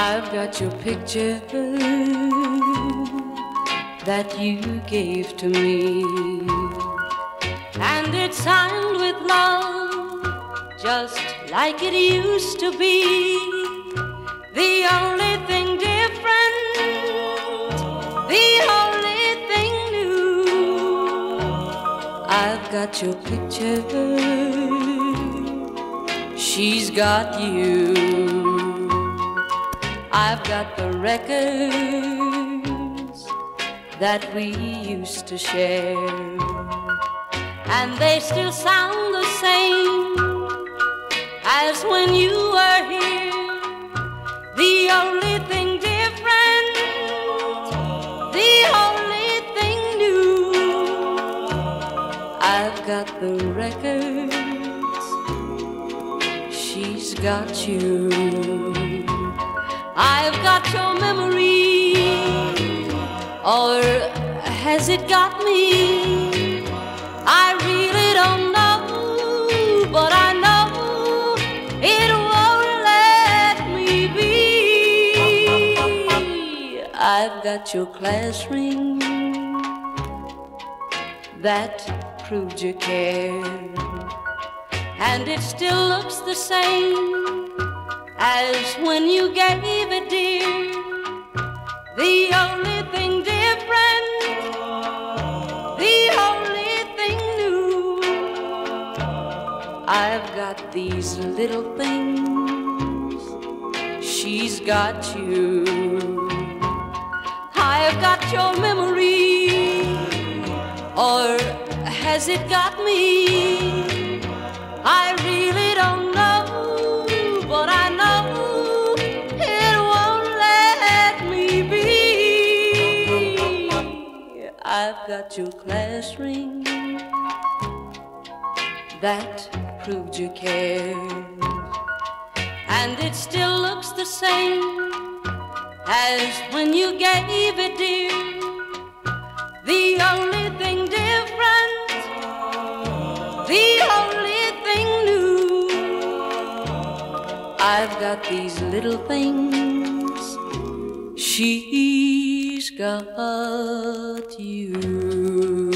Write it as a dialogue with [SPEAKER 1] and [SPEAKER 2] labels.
[SPEAKER 1] I've got your picture that you gave to me, and it's signed with love, just like it used to be. The only thing different, the only thing new. I've got your picture, she's got you. I've got the records that we used to share, and they still sound the same as when you were here. The only thing different, the only thing new. I've got the records, she's got you. I've got your memory, or has it got me? I really don't know, but I know it won't let me be. I've got your class ring that proved you cared, and it still looks the same as when you gave it, dear. The only thing different, the only thing new. I've got these little things, she's got you. I've got your memory, or has it got me? I really don't I've got your class ring that proved you cared, and it still looks the same as when you gave it, dear. The only thing different, the only thing new. I've got these little things, she's got you.